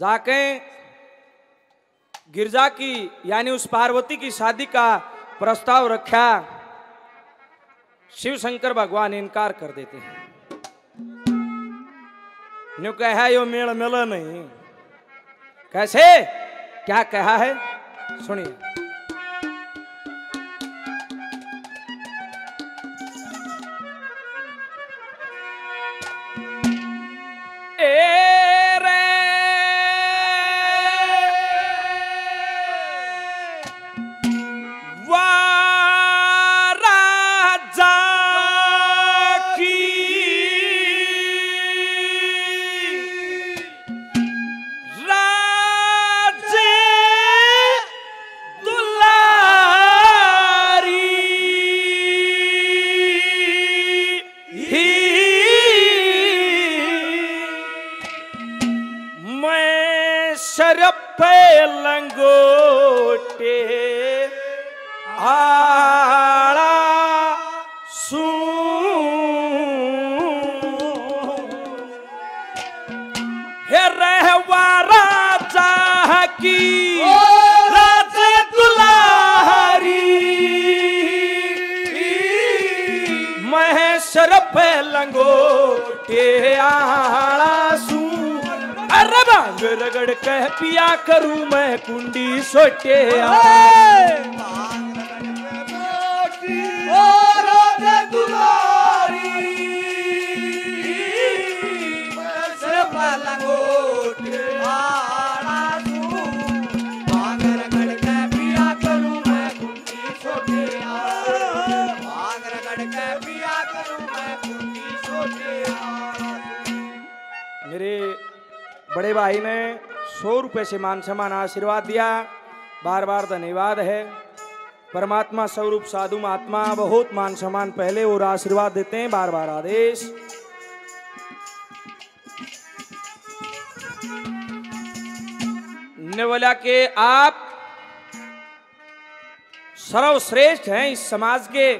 जाके गिरजा की, यानी उस पार्वती की शादी का प्रस्ताव रखा। शिव शंकर भगवान इनकार कर देते हैं। न्यू कहा, यो मेल मिला नहीं। कैसे? क्या कहा है? सुनिए। रहवा राजा की राज दुलारी महेश्वर पे लंगोटे आड़ा अरे भाँग रगड़ कह पिया करूँ मैं कुंडी सोटे बड़े भाई ने सौ रुपए से मान सम्मान आशीर्वाद दिया। बार बार धन्यवाद है। परमात्मा स्वरूप साधु महात्मा बहुत मान सम्मान पहले और आशीर्वाद देते हैं। बार बार आदेश। नेवला के आप सर्वश्रेष्ठ हैं इस समाज के,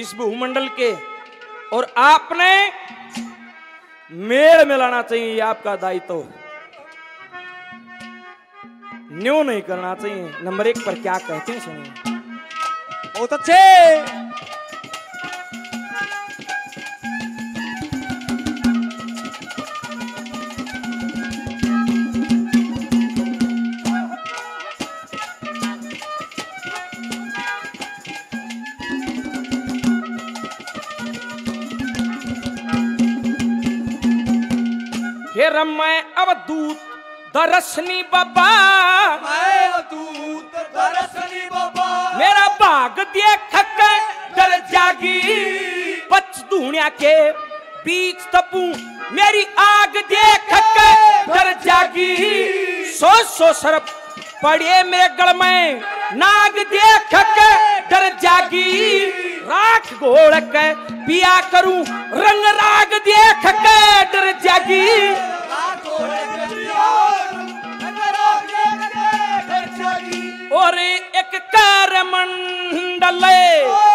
इस भूमंडल के, और आपने मेल मिलाना चाहिए, ये आपका दायित्व न्यू नहीं करना चाहिए। नंबर एक पर क्या कहते हैं सुनिए। बहुत अच्छे। हे रमै अवधूत दरसनी बाबा। मेरा बाग देख के डर जागी। पच धूणिया के बीच तपू मेरी आग देख के डर जागी। सो सो सरप पड़े मेरे गल में नाग देख के डर जागी। राख घोड़ के पिया करूँ रंग राग देख के डर जागी। कार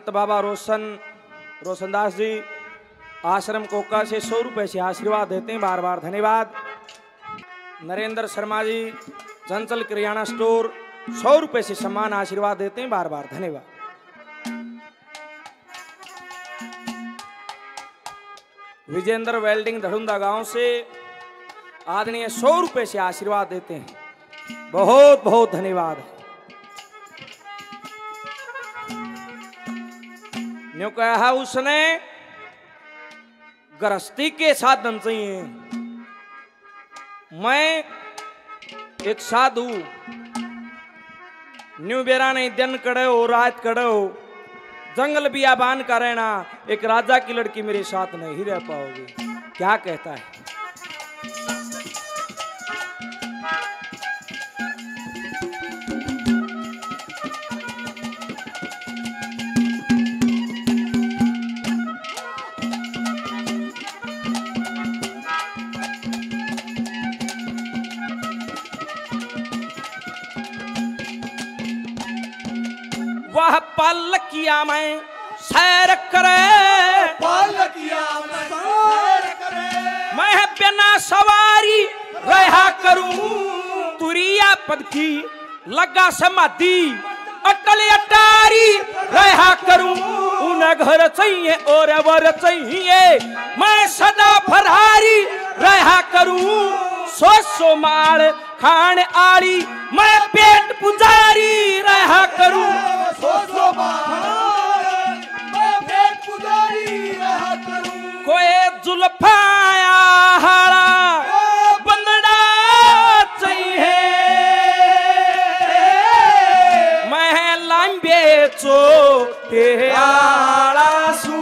संत बाबा रोशन, रोशनदास जी, आश्रम कोका से सौ रुपए से आशीर्वाद देते हैं बार बार धन्यवाद। नरेंद्र शर्मा जी, चंचल किराना स्टोर, सौ रुपए से सम्मान आशीर्वाद देते हैं बार बार धन्यवाद। विजेंद्र वेल्डिंग धड़ुंदा गाँव से आदरणीय सौ रुपए से आशीर्वाद देते हैं। बहुत बहुत धन्यवाद। न्यू कहा उसने गृहस्थी के साधन चाहिए। मैं एक साधु, न्यू बेरा नहीं दिन कड़े हो, रात कड़े हो, जंगल बियाबान का रहना, एक राजा की लड़की मेरे साथ नहीं रह पाओगे। क्या कहता है? किया मैं सैर करे। पालकिया में सैर करे। मैं बिना सवारी रहा करूँ। तुरिया पद की लगा समाधि। अटल अटारी रहा करूँ। उन घर चाहिए और वर चाहिए। मैं सदा फरहारी रहा करूँ। सो सो माल खान आली मैं पेट पुजारी रहा करूँ। सो सो बाहर जुल्फाया हाड़ा बंदड़ा चाहिए। मैं लांबे चो आड़ा सू।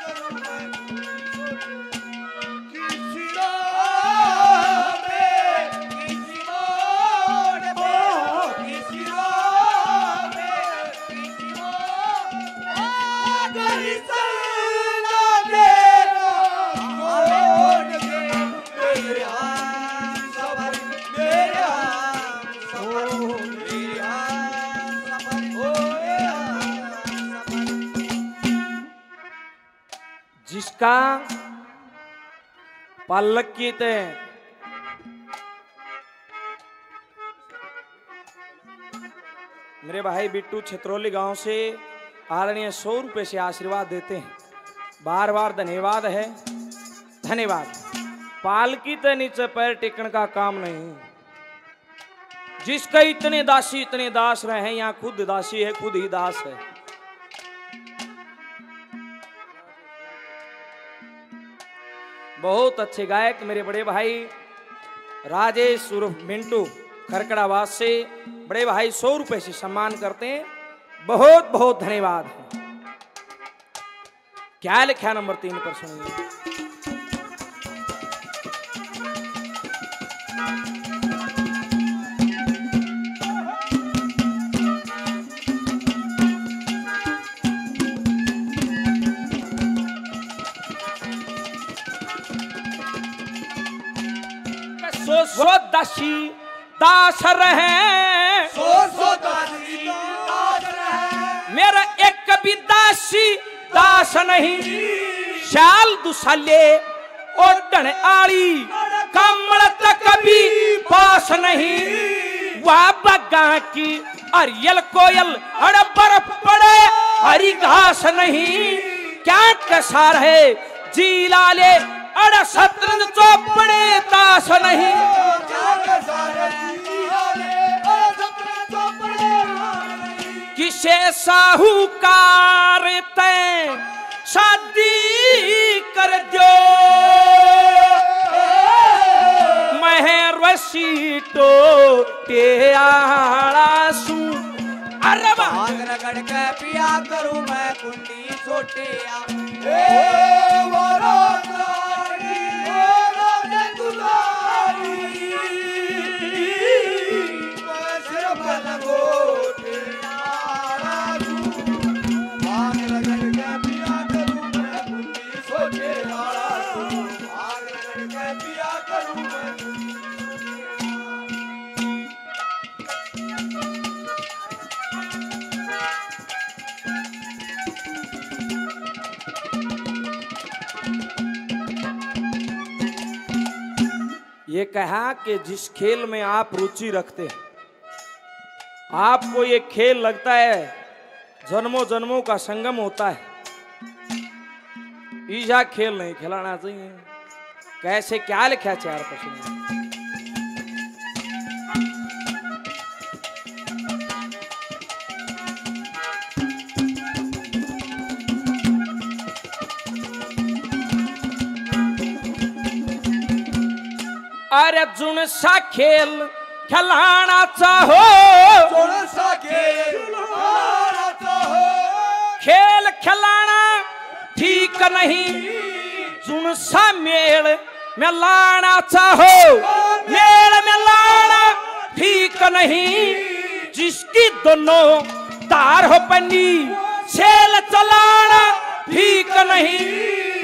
पिया करूँ की ते मेरे भाई बिट्टू छतरौली गाँव से आदरणीय सौ रुपए से आशीर्वाद देते हैं। बार बार धन्यवाद है। धन्यवाद। पालकी ते नीचे पैर टेकने का काम नहीं। जिसके इतने दासी, इतने दास रहे हैं, यहाँ खुद दासी है, खुद ही दास है। बहुत अच्छे गायक मेरे बड़े भाई। राजेश उर्फ़ मिंटू खरकड़ावास से बड़े भाई सौ रुपए से सम्मान करते हैं। बहुत बहुत धन्यवाद। है क्या लिखा नंबर तीन पर सुनिए। सो सो दासी दास रहे। सो सो दासी दास रहे। मेरा एक कभी दासी दास नहीं। शाल दुसाले ओडन आड़ी कमल तक कभी पास नहीं। वह बगा की अरियल कोयल अड़ बर्फ़ पड़े हरी घास नहीं। क्या कसार है? जी लाले अड़ शतरंज चौपड़े दास नहीं। किसे साहूकार तय शादी कर दो? महर्षि तो टेआड़ा सू अरे वाह! रगड़ के पिया करूँ मैं कुंडी छोटे कहा कि जिस खेल में आप रुचि रखते हैं, आपको ये खेल लगता है जन्मों जन्मों का संगम होता है। ईजा खेल नहीं खिलाना चाहिए। कैसे क्या लिखा चार पसंद अरे जुन सा खेल खिलाना चाहो सा खेल खेल खिलाना ठीक नहीं। जुन सा मेल में लाना चाहो मेल में लाना ठीक नहीं। जिसकी दोनों तार हो पन्नी। छेल चलाना ठीक नहीं।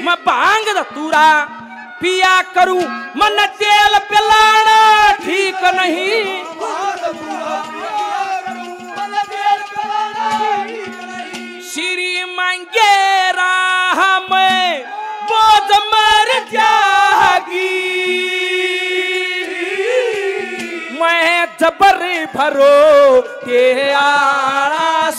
मैं भाँग दूरा पिया करूँ, मन तेल पिलाना ठीक नहीं। श्री मंगे राम बोध मर जागी मैं जबर भरो के आड़ा